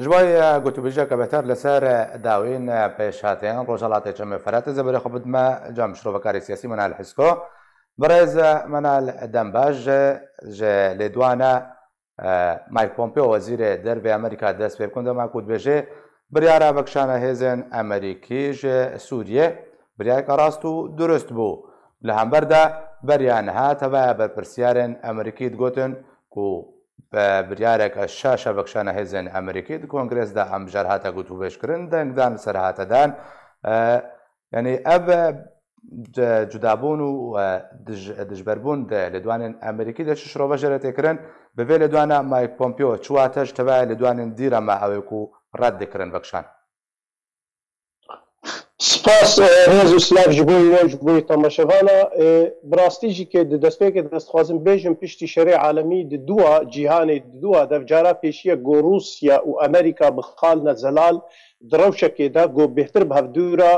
جوای گوتو که بهتر لسر داوین پیش پێشهاتیان ڕۆژەڵاتی چەمە فەرەتە زەبەرە خۆ ما جام شروع کاری سیاسی منال حسکۆ بەڕێزە منال دنباج دەمباش لێ دوانە اه، مایکۆمپیۆ وەزیرێ دەربێ ئەمریکا دەست پێ بکوندە ماکووت بێژێ بریارە بکشان هێزن امریکی سووریە سوریه ڕاست و درست بو لهم برده لە هەمبەردا بەریان بر بەرپرسیارن امریکی دگوتن کو بە بریارێکە شاشە بەخشانە هێزن ئەمریکی کۆنگرسدا ئەمژار هاتە گوتوبێشکردن دەنگدان سەرهاتەدان ینی ئەب جودابوون و دژبەربوون لە دوانن ئەمریکی دەچ شڕۆ بەژێرە تێکردن ببێ لە دوانە مایک پۆمپیۆ چواتەش تەوای لە دوانن دیرەمە ئەوێک و ڕەت دەکردن بەخشان سپاس رێز و سلاف ji بۆی ۆژ بووی تەمەشەوانە براستیژی کێ دەستپێکە دەستخوازم بێژم پشتی شەرێ عالمی دووە جیهانی دووە دەفجارە پێشیە گۆروسیا و ئەمریکا بخال نەزەلال دروشکه دا گو بهتر بهدورا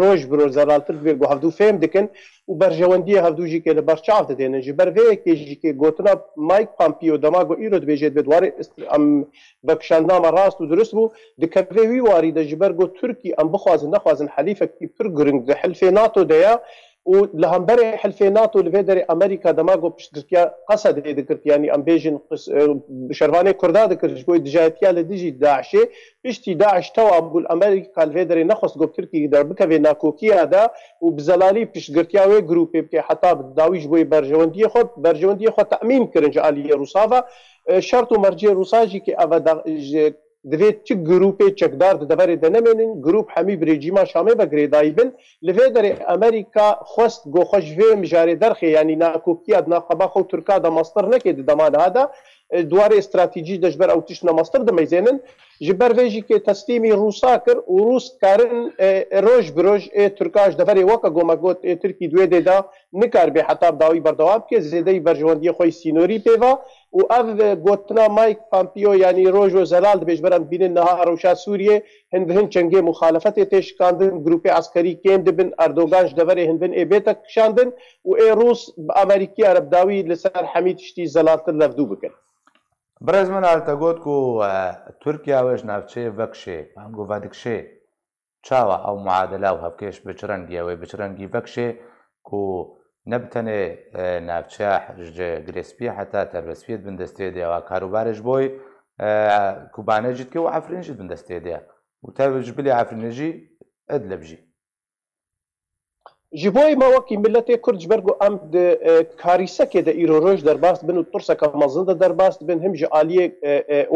روج برو زرالتر بیر گو هفدو فهم دکن و برجواندی هفدو جی که لبر چاف دینه جی بر وی که جی که گوتنا مایک پامپیو دما گو ایرو دبیجید بدوار ام بکشاندام راست و درست بو دکوی وی واری دا جبر گو ترکی ام بخوازن نخوازن حلیفه کی پر گرنگ ده حلفه ناتو دیا ولهمبري حلفي ناتو لفيدري امريكا دماغو باش تركيا قصد ذكرت يعني ام بيجن شرفاني كردا ذكر شكو دجاتيا لديجي داعشي بيشتي داعش توا بقول امريكا الفيدري نخص قبل تركي در بك في ناكوكي هذا وبزلالي باش قرتيا وي جروبي بكي حتى داويش بوي برجوندي خود برجوندي خود تامين كرنج علي روسافا شرط مرجع روساجي كي افا divê çi grupê çekdar di deverê de nemênin grup hemî bi rejîma Şamê ve girêdayî bin li vê derê Amerîka xwest goxweş vê mijarê derxê yanî nakokiya di navxeba xew Tirka da master neke di demana da دوارê e, stratîjî de ji ber ew tişt nemaster dimezênin ji ber vê jî kê teslîmî Rûsa kir û Rûs karin e, e, roj bi roj ê Tirka ji deverê weke gomegot ê Tirkî duwedê da nikar bê heta dawî berdewam bike zêdeyî berjiwandiyê xwe sînorî pêva و اف گوتنا مایک پامپیو یعنی روژ و زلال دبیش برن بینن نها روشا سوریه هند هند چنگه مخالفت تیش کاندن گروپ عسکری کیم دبن اردوگانش دوره هند هند ایبه تک شاندن و ای روس امریکی عرب داوی لسر حمید شتی زلالتر لفدو بکن برز من آلتا گوت کو ترکیا وش نفچه وکشه هنگو ودکشه چاوا او معادله و هفکش بچرنگی و بچرنگی وکشه کو نەبتەنێ ناوچە گرێسپی حتا تەربەسپێت بندەستێ دێەوە کاروبارش بۆی کوبانەجیت کە و ئافرینجیت بندەستێ دێ و تاوج بلی ئافرینەژی ئەد لە بژی ji bo mawekî milletê Kurcberg û em di karîsekê de îro roj derbas bin û turseka mezin de derbas dibin him ji aliyê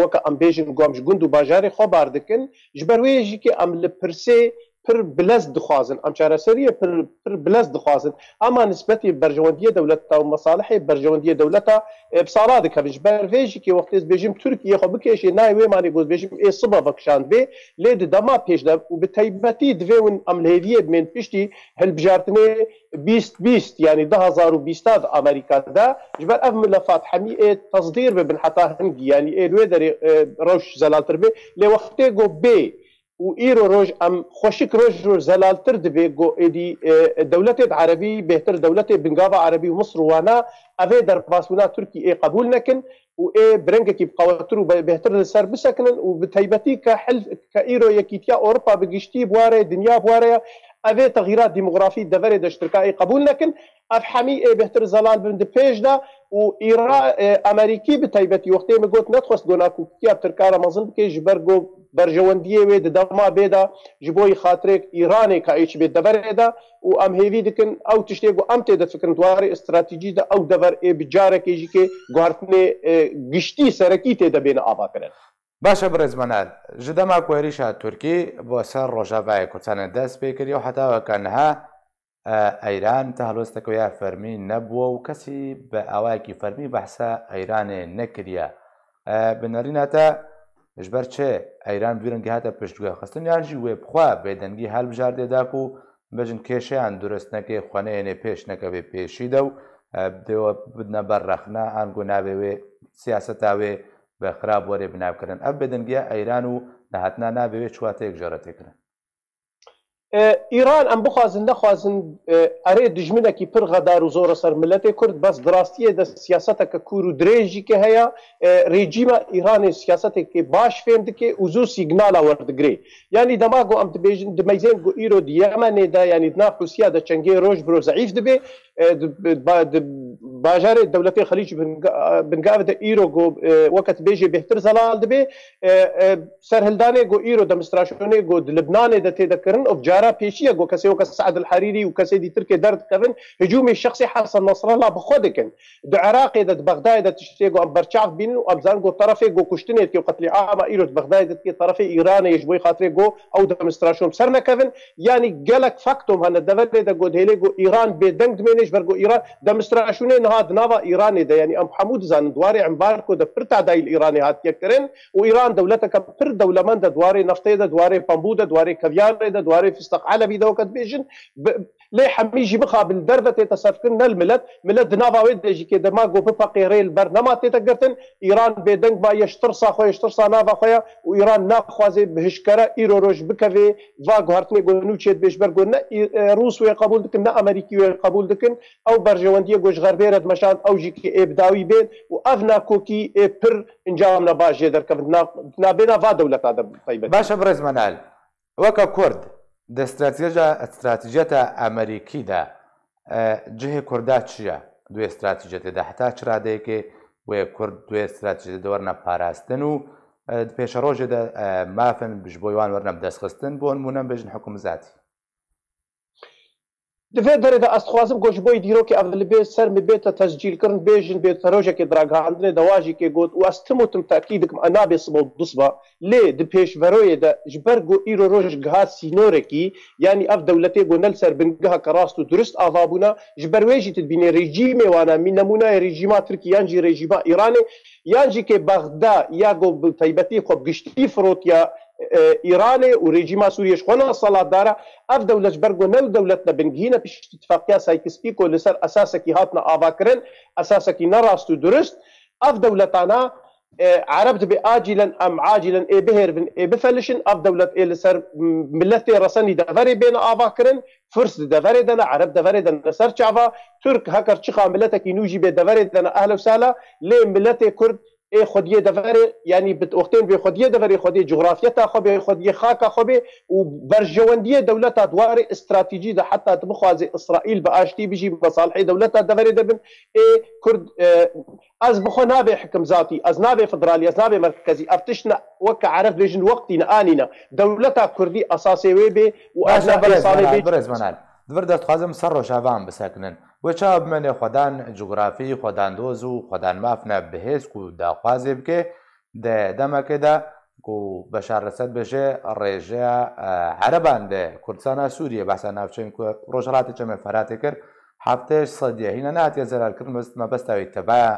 weke em bêjin gom ji gund û bajarê xwe bar dikin ji ber wê jî ki em li pirsê پر بلز دخوازن ام چاره سریه پر پر بلز دخوازن اما نسبت برجوندیه دولت تا و مصالح برجوندیه دولت تا ابصارا دکه بیش بر فیجی که وقتی بجیم ترکیه خوب که اشی نای وی مانی گوز بجیم ای صبح وکشان بی لید دما پیش دب و به بتیبتی دوون املهویه بمن پیشی هل بجارت نه بیست بیست یعنی بجارتنه 2020 يعني 2020 آمریکا دا جبر اف ملفات حمیه تصدیر تصدير ببن حتى هنجي يعني اي ويدري روش زلال تربي وقتی گو بی و ئیرۆ ام ئەم خۆشک ڕۆژ زلال تر دەبێت گو ئێدی اه، دولت عربی بهتر دولت بنگاوە عربی و مصر وانا مسروانە در دەرپاسونا تورکی ئێ قبول نەکن و برنگ برنگێکی بقاوەتر و بهتر لەسەر بسەکنن و بتیبەتی کە حل کە ئیرۆ یەکیتیا ئۆروپا بگشتی بوارەیە دنیا بوارەیە اوی تغییرات دموگرافی دەوەێ دەشتکایی قبول نەکن ئەف حەمی ئێ بهتر زەلان بن پێشدا و ئیرا ئەمریکی بتایبەتی وەختێ مگوت نەتخواست گۆناکوکییا ترکارە مەزن بکە ژ بەرگۆ بەرژەوەندیە وێ دەما بێدا ji بۆی خااتێک ئیرانێک کاچ بێت دەبەرێدا و ئەم هێوی دکن ئەو تشتێک و ئەم تێدە فکرن دووارێ استراتیژی دا ئەو دەبەر ئێ بجارێکێژیکێ گواردنێ گشتی سەرەکی تێدەبێنە ئاواکردن. باشە برزمەات ژدەما کوێریشە تورکی بۆ سەر ڕۆژاوایە کوچانە دەست پێکردی و حتاوەکەنها ئەیران تا هەلۆستەکە یا فەرمی نەبووە و کەسی بە ئاواکی فەرمی بەحسا ئەیرانێ نەکریە بنەرینەتە ژبەر چێ ئەیران بیرنگی هاتە پشتگوێ خستنیانژی وێ بخوا بێدەنگی هەلبژاردێداک و بەژن کێشیان درست نەکێ خوانەیەنێ پێش نەکەوێ پێشیدە و دەوە بدنە بەرڕەخنا ئەنگۆ نابێوێ سیاستاوێ بە خراپ وەرێ بناوکردن ئەم بەدەنگە ئەیران و نەهاتنا نابوێ چواتەیەک جارەتێکردن ئیران ئەم بخوازن دەخوازن ئەرێ دژمنێکی پر غەدار و زۆرە سەر ملەتی کورد بەس دراستیە دە سیاستەکە کور و درێژیکە هەیە ڕێجیمە ئیرانی سیاستێکی باش فێن دکێ و زوو سیگنالا وەردەگرێ ینی دەما گو ئەم دبێژن دمەزێن گو ئیرۆ دیەمەێدا ینی دنا حوسیا دە چەنگەی ڕۆژ برۆ زعیف دەبێ باژارێ دەولەتی خەلیج بنگاوە دە ئیرۆ وەکەت بێژێ بهتر زەلال دەبێ سەرهلدانێ گۆ ئیرۆ دەمستراشێ گۆ لبنانێ دە تێدەکردن ئەو جارا پێشیە گۆ کەسێ کە سعد الحریری و کەسێ دیترکێ دەردکەن هجوومی شخصی حسن نصرلا بخۆ دەکەن دو عراقێ دەت بەغدای دە تشتێ گۆ ئەم بەرچاف بین و ئەبزان گۆ طرفێ گۆ کوشتنێت و قتلی ئاما ئیرۆت بەغدای دەتێ طرفی ئیرانە یش بۆی خااتێ گۆ ئەو دەمستراشۆم سەر نەکەن ینی گەلک فاکتۆم هەنە دەوەێ دەگۆ هێلێ گۆ ئیران بێدەنگ دوێنێ پیش برگو ایران دمستراشونه نه نوا ایران ده یعنی ام حمود زان دواري ام بارکو د پرتا دایل ایران هات یکرن او ایران دولت ک پر دولمند دواري نفته ده دواري پمبو ده دواري کویان ده دواري فستقاله بي دوکت بیجن لي حميجي بخا بالدربه تتصفكن الملت ملت نوا ود جي كي دما جو فقيري البرنامه ایران به بيدنگ با يشترصا خو يشترصا ایران خويا خوازه بهشکره ایرو ايروروج بكفي واغ هرتني گونو چيت بيش برگون اه، روس وی قبول دكن امريكي وی قبول دكن ئەو بەرژەوەندیە گۆژغەربێرت مەشان ئەوژی ئێبداوی بێن و ئەف ناکۆکی ئێ پر ئەنجام نەباشێ دەرکەوت نابێنا وا دەولەت باشە برزمەال وەکە کورد دەستراتێژە ئەستراتیژێتە ئەمریکیدا جهێ کوردا چییە دوێ استراتیژێتێدا هەتا چرادەیەکێ وەیە کورد دوێ استراتیژێ دەوەرنە پاراستن و پێشە ڕۆژێدا مافن بژ بۆیوان وەرنەم دەستخستن بۆن مونە بێژن حکومزاتی دوی دره د استخوازم گوشبوی دیرو که اول به سر می بیتا تسجیل کرن بیجن بیتا روژه که دراغاندنه دواجی که گوت و استمو تم تاکید کم انا بیسمو دسبا لی د پیش وروی دا جبر گو ایرو روژ گها سینوره کی یعنی اف دولتی گو نل سر بنگها کراست و درست آوابونا جبر ویجی تدبینه رژیمه وانا می نمونه رژیما ترکیان جی رژیما ایرانه یان جی که بغدا یا گو تایبتی خوب گشتی فروت یا ايراني وريجيما سوريا شغل الصلاه دارا اف دولت برغو نو دولتنا بنجينا بيش اتفاقيه سايكس بيكو لسر اساسا كي هاتنا افاكرن اساسا كي نراستو درست اف دولتنا عربت باجلا ام عاجلا اي بهر اي بفلشن اف دولت اي لسر ملتي رسني دفري بين افاكرن فرس دفري دنا عرب دفري دنا سر تشافا ترك هكر تشخا ملتك ينوجي بي دفري دنا اهلا وسهلا لي ملتي كرد ای خودی دور یعنی بتوختین به خودی دور خودی جغرافیت خو به خودی خاک خو به او برجوندی دولت ادوار استراتیجی ده حتی تبخواز اسرائیل به آشتی بجی مصالح دولت دور دبن ای کرد از بخو نابه حکم ذاتی از نابه فدرالی از نابه مرکزی افتشنا وک عرف بجن وقتی آنینا دولت کردی اساسی وی به و از نابه صالح دەبەر دەستخوازم سەر ڕۆژاوان بسەکنن بۆ چا بمێنێ خۆدان جوگرافی خۆدان دۆز و خۆدان مافنە بەهێزک و داخوازێ بکێ دەمەکەدا و بە شارەسەد بژێ ڕێژەیە عەرەبان دێ کوردستانە سووریە باسە ناوچین ڕۆژڕاتی چەمە فەراتێ کرد هەفتەیەش سەدیهینە ناتێ زەرارکردن بستمە بەستاوی تەبایە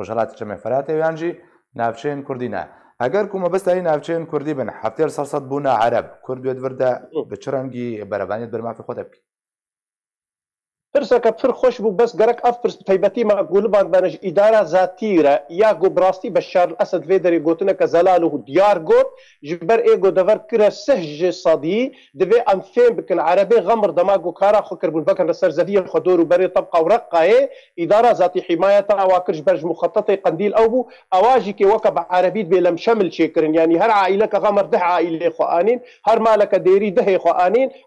ڕژەڵاتی چەمە فەراتێ ویانجی ناوچین کوردینە. ئەگەر کومە بەستایی ناوچێن کوردی بن هەفتێر سەرسەد بوونا عرب کوردێت وردە بچرەنگی بەرەبانێت بەرمافی خۆتە پرسه که پر خوش بود بس گرک اف پرس تایبتی ما گول باند بانش اداره ذاتی را یا گو براستی بشار الاسد ویدری گوتنه که زلال و دیار گوت جبر ایگو دور کرا سه جه صادی دوی انفیم بکن عربی غمر دماغ و کارا خو کربون بکن رسر زدی خدور و بری طبقا و رقای اداره ذاتی حمایتا و کرش برج مخطط قندیل او بو اواجی که وکا با عربی دوی لم شمل چه کرن یعنی هر عائله که غمر ده عائله خو هر مالک دیری ده خو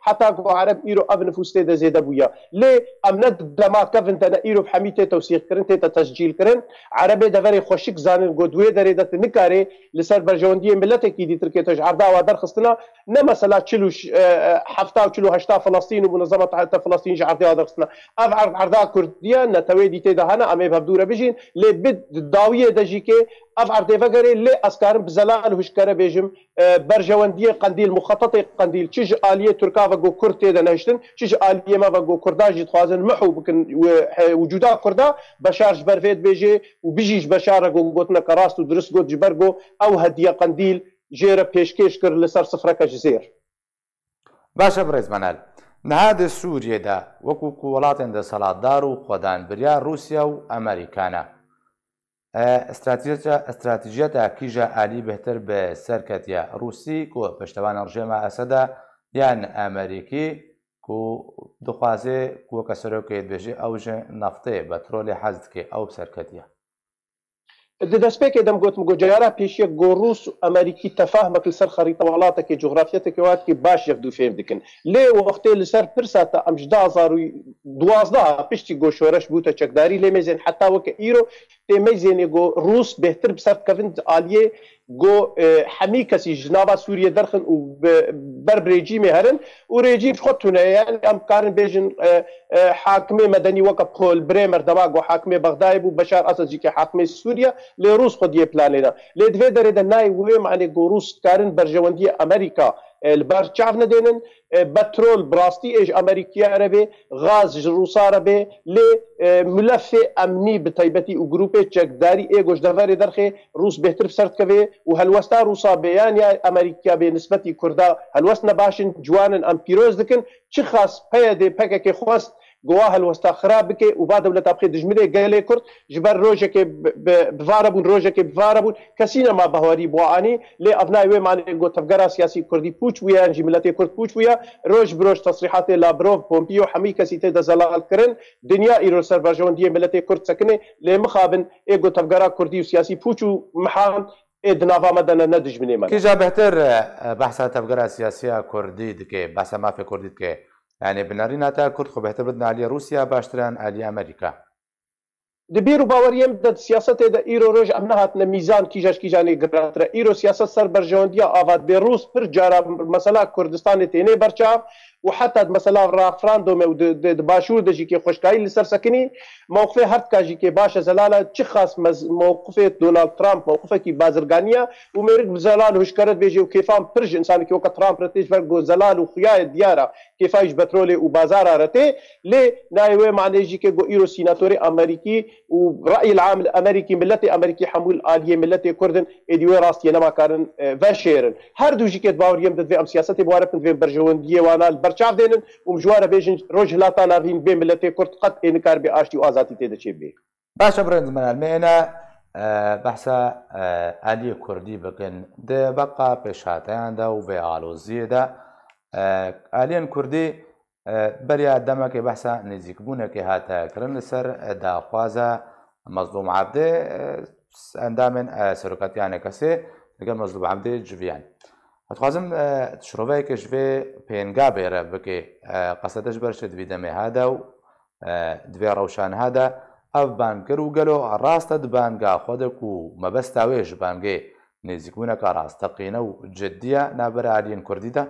حتی گو عرب ایرو اب نفوسته ده زیده بویا لی امنت دما کفن تنا ایرو حمیت توصیه کردن تا تسجیل کردن عربی د وری خوشک زان گودوی درې د نکاره لسر بر برجوندی ملت کی دي ترکیه تج عرضه و در خصنا نه مثلا چلو آه، آه، هفته و چلو هشته فلسطین و منظمه تحت فلسطین ج عرضه و در خصنا اف عرضه کردیا نتوی دي ته دهنه امه بهدوره بجین لبد داویه دجی که اب ارتيفاكري لي اسكار بزلال هشكره بيجم آه، برجواندية قنديل مخطط قنديل تشج اليه تركا تركافا كورتي دا دنهشتن تشج اليه ما جو كرداج تخوازن محو بكن وجودا كردا بشارج برفيت بيجي وبيجيش بشار جو قوتنا كراست ودرس جو جبرجو او هديه قنديل جيره بيشكيش كر لسر صفرك جزير باشا بريز منال نهاد سوريا دا وكو ولاتن دا سلادارو خدان بريا روسيا وامريكانا امريكانا ئەستراتیژیە تا کیژە عالی بهتر بە سەرکەتیە رووسی کۆ پشتەوانە ڕژێمە ئەسەدا یان ئەمریکی دخوازێ کووەکە سەرۆکێت بێژێ ئەو ژە نفتەیە بە ترۆلی حەزتکێ ئەو سەرکەتیە دەستپێکی دەم گوتم گوجارە پێشە گۆڕوس و ئەمریکی تەفاهمەک لەسەر خەریتە وڵاتەکە جغرافەتێکی واتکی باش یەک دوو فێم دکن لێ وەختێ لەسەر پرساتە ئەمشدازارویدوازدا پشتی گۆشۆرەش بووتە چەکداری لێ مێزێن حتا وەکە ئیرۆ تێمەی زێنێ گۆ رووس بهتر بسەر کەفند عالیە گو همی کسی جناب سوریه درخن و بر رژیم هرن و رژیم خود تونه یعنی ام کارن بیجن حاکم مدنی وک پول برمر دوا گو حاکم بغداد بو بشار اسد جی که حاکم سوریه ل روس خود یه پلانینا ل دوی در د نای و معنی گو روس کارن برجوندی امریکا li ber çav nedînin petrol bi rastî êj Amerîkaya re bê gaz ji Rûsa re bê lê mülefê emnî bi taybetî û grûpê çekdarî ê goşdeverê derxê Rûs bêhtir ser dikeve û helwesta Rûsa bêyaniya Amerîkaya bê nisbetî Kurda helwest ne baş in ciwanên em pîroz dikin çi xas peyedê pekekê xwest الوسط الوسطى كي وبعد ولا تبقي دجمري قال كرت جبر روجك بفاربون روجك بفاربون كسينا ما بهاري بواني لي أبناء وي معني جو تفكر سياسي كردي بوش ويا نجي يعني ملاتي كرد بوتش ويا روج بروج تصريحات لابروف بومبيو حمي كسيتي دزلال كرن دنيا ايرو سيرفاجون دي ملاتي كرد سكنة لي مخابن جو تفكر كردي وسياسي بوتش ومحان ادنافا مدن ندج مني ما كي جا بهتر بحث تفكر سياسيه كردي دكي بحث ما في كردي دكي یعنی بنەڕی ناتا کورد خۆ بەهتە بدن علی رووسیا باشتران علی ئەمریکا دبیر و باوەریەم دە سیاستێ دە ئیرۆ ڕۆژ ئەم نەهاتنە میزان کیژشکیژانی گراترە ئیرۆ سیاست سەر بەرژەوەندی ئاوات بێ ڕوس پر جارە مەسەلا کوردستانی تێنێ بەرچاو وحتى مثلا رافراندوم او باشور دجي كي خوشكاي لسر سر سكني موقف هرت كاجي كي باشا زلاله تشي خاص موقف دونالد ترامب موقفه كي بازرغانيا وميرك بزلال هشكرت بيجي وكيفان برج انسان كي وقت ترامب رتيج فرق زلال وخيا دياره كيفاش بترولي وبازار رتي لي نايوي معنى جي كي ايرو سيناتوري امريكي وراي العام الامريكي ملتي امريكي حمول اليه ملتي كردن اديوي راستي لما كارن فاشيرن دو جي كي باوريم في ام سياساتي بوارف في برجوندي وانا کار چه دینن و مجواره بیشین روز لاتا نهین به ملتی کرد قط این کار به آشتی و آزادی تهیه چی بی باشه برند من المینا بحث علی کردی بگن ده بقا پشاتان ده و به آلوزی ده علی کردی بری آدمه که بحث نزیک بونه که هاتا کرن لسر دا خوازه مظلوم عبده اندامن سرکتیان کسی بگن مظلوم عبده جویان دەخوازم شرۆڤایکە شوێ پێنگا بێرە بکێ قەسەتەش بەرشت ویدەمێهادا و دوێ ڕەوشانهادا ئەف بانکر و گەلۆ ڕاستە دبانگا خۆدەک و مەبەستاوێش بانگێ نێزیکبوونەکە ڕاستەقینە و جددیە نابەرعالیین کوردیدا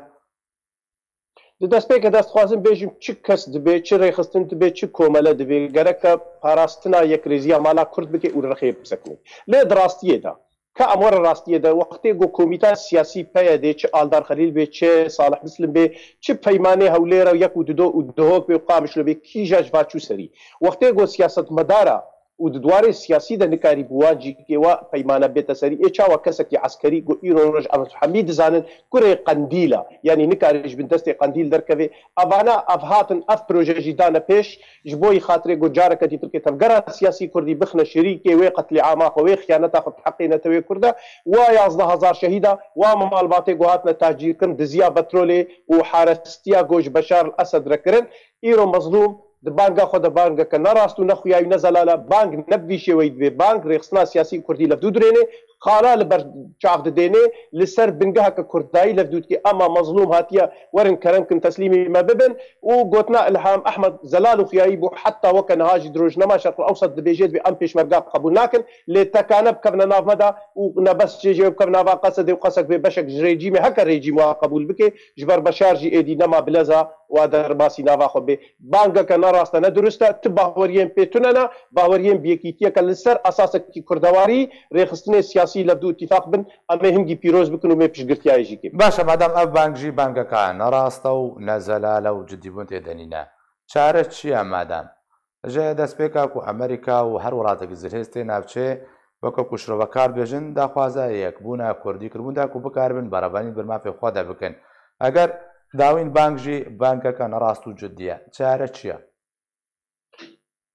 دەست پێکە دەستخوازم بێژیم چ کەس دبێ چ ڕێخستن دبێ چ کۆمەلە دەبێ گەرەکە پاراستنا یەکریزیە مالا کورد بکە و ڕخێ بسەکنی لێ دراستیەدا که امر راستیه ده وقتی گو کمیته سیاسی پیه ده چه آلدار خلیل به چه صالح مسلم به چه پیمانه حوله را یک و دو و دهوک به قامش لبه کی جاج واچو سری وقتی گو سیاست مداره و دوارێ سیاسی دەنکاری بواجیەوە پەیمانە بێتە سەری ئێچاوە کەسێکی عسکەری گو ئیرۆ ڕژ ئەمەحەمی دەزانن کوڕێ قندیلە یعنی نکاریش بن دەستی قندیل دەرکەوێ ئەوانە ئەفهاتن ئەف پروۆژێژی دانە پێش ji بۆی خااتێ گوجارەکەتی ترکێت تەفگەرا سیاسی کوردی بخنە شریکێ وێ قتلی ئاماخەوەی خیانەتا خ حقینەتەوەی کووردە وا 110هزار شەهیدا وا مەماڵباتێ گوهاتنە تاجیرکن دزیا بەترۆلێ و حارستیا گۆژ بەشار ئەسەدرەکردن ئیرۆ مەزلوم دبانگا خو دبانگا که نراستو نخویای نزلالا بانگ نبویشه وید به بانگ ریخسنا سیاسی کردی لفدو درینه خالا لبر چاف دینه لسر بنگه که کردایی لفدود که اما مظلوم هاتیا ورن کرم کن تسلیمی ما ببن و گوتنا الهام احمد زلال و خیایی بو حتی وکن هاج دروج نما شرق الاوسط دبیجید بی ام پیش مرگا قبول ناکن لی تکانب کبنا ناف مدا و نبس چیجی و کبنا با قصد و قصد بی بشک جریجی می هکر ریجی ما قبول بکه جبر بشار جی ایدی نما بلزا و در باسی ناوا خو بی بانگا کنا راسته نه درسته ته باوریم پیتونه نه باوریم بیکیتیا کل سر اساس کی کردواری ریخستنه سیاست سیاسی لە دوو اتفاق بن ئەمە هەنگی پیرۆز بکن و مێ پشتگرتیایژی باشە مادام ئەف بانگژی بانگەکان نەڕاستە و نەزەلا لە و جدیبوون تێدەنینە چارە چییە مادام ژێ دەستپێکاک و ئەمریکا و هەر وڵاتێک زرهێستێ ناوچێ وەکە کوشرەوە کار بێژن داخوازە یەکبوونا کوردی کردبوودا و بکاربن بەرەبانی بەرمافێ خوادا بکەن ئەگەر داوین بانگژی بانکەکە نەڕاست و جددیە چارە چییە؟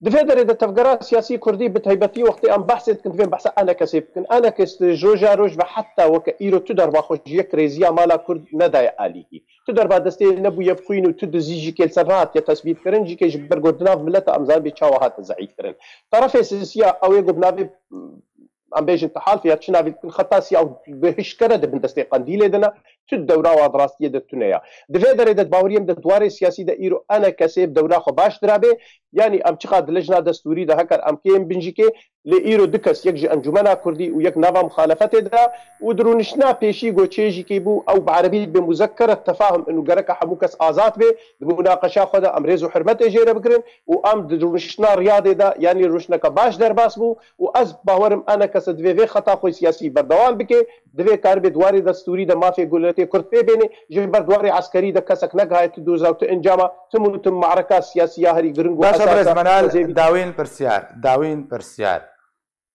دفدر اذا تفكر سياسي كردي بتهيبتي وقت ام بحثت كنت فين بحث انا كسب كن انا كست جوجا روج حتى وك ايرو تدر واخو جيك ريزيا مالا كرد نداي عليه تدر بعد استي نبو يبخينو تد زيجي كل سرات يا تسبيب كرن جي كيج برغودنا ملت امزان بيتشاو هات زعيد كرن طرف اساسيا او يغبنا ام بيجن تحالف يا تشنا خطاسي او بهش كرد بندستي قنديل دنا تو دەورا و ڕاستیە دەتونەیە دەێ دەرێدە باوریم دە دوارێ سیاسی دە ئیر و ئەە کەسێب دەورا خۆ باش درابێ ینی ئەم چقا دلژنا دەستوری دە هەکار ئەم کێم بنجیکێ لە ئیر و دکەس یەکژی ئەنجومنا کوردی و یەک ناوام خالەتێدا و درونشنا پێشی گۆچێژیکی بوو ئەو بەعربی بە مزەکەرە تەفاهم ئەنوگەرەکە هەموو کەس ئازاد بێ دبووناقەشا خۆدا ئەمرێز و حرمەتێ ژێرە بگرن و ئەم درونشنا ڕادێدا ینی ڕوشنەکە باش دەرباس بوو و ئەس باوەرم ئەە کەسە دوێ خەتا خۆی سیاسی بەردەوام بکێ دوێ کار بێ دواری دەستوری دە مافێ گولە ته کرد پی بینه جه بر دواری عسکری ده کسک نگهای ته دوزا ته انجام تمون تم معرکه سیاسی هری گرنگو باشا برز منال داوین پرسیار داوین پرسیار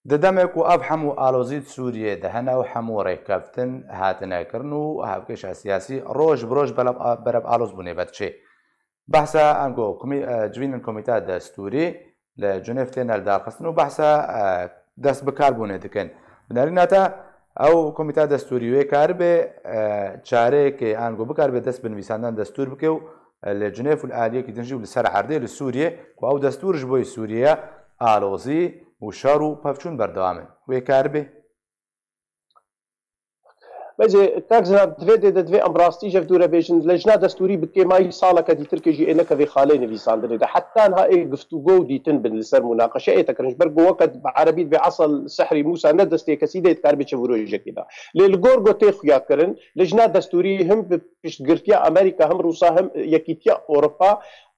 د دمک و اب حمو آلوزید سوریه ده هنو حمو ریکفتن هاتنه کرن و هفکش سیاسی روش بروش بلب برب آلوز بونه بچه بحثا انگو کمی جوین کمیته دستوری لجنفتن الدارخستن و بحثا آه، دست بکار بونه دکن بناریناتا ئەو کۆمیتا دەستوریوێ کار بێ چارەیەکی ئانگۆ بکار بێت دەست بنویساندان دەستور بکە و لە جنێف عالیەکی دنجی و لەسەر عردێ لە سووریە و ئەو دەستورش بۆی سووریە ئالۆزی و شەڕ و پەفچون بەردەوامێ وێ کار بێ بەجێ کاکزار دوێ دێ دەدوێ ئەم ڕاستی دستوري بكي ماي صالة كدي تركي جي ترکێژی ئێنەکەوێ خالين في حتان ها حتى گفتوگۆ و دیتن جو دي مناقشە ئێ تەکرنج بەر بۆوەکەت بە عربیت بێ عسەڵ سەحری موسا نەدەستێ کەسی دێت کار بچە ورۆژەکەدا للغورغو گۆر گۆتێ كرن لەژنا دستوري هم پشتگرتیا امريكا هم روسا هم يكيتيا اوروبا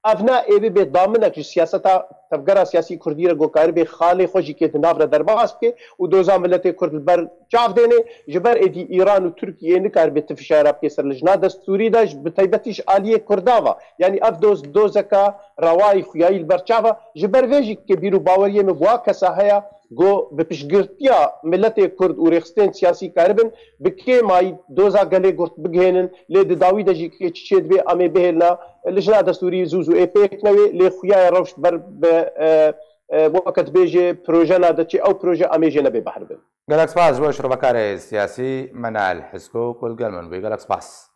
اونا ایوی به دامن اکی سیاست تفگر سیاسی کردی را گوکار به خالی خوشی که تناف را در باز که و دوزا ملت کرد بر چاف دینه جبر ایدی ایران و ترکیه نکار به تفشار اپ کسر لجنا دستوری داش به تایبتیش آلیه کرداوا یعنی اف دوز دوزکا روای خویایی البرچاوا جبر ویجی که بیرو باوریه مبوا کسا هیا گو به پشگرتیا ملت کرد و ریخستین سیاسی کربن بکی مای دوزا گله گرت بگهنن لی دداوی دجی که چید بی امی بهلنا لجنا دستوری زوزو ای پیک نوی لی خویا روشت بر به وقت بیجه پروژه ناده چی او پروژه امیجه نبی بحر بن گلک سپاس بوش روکار سیاسی منال حسکو کل گلمن بی گلک سپاس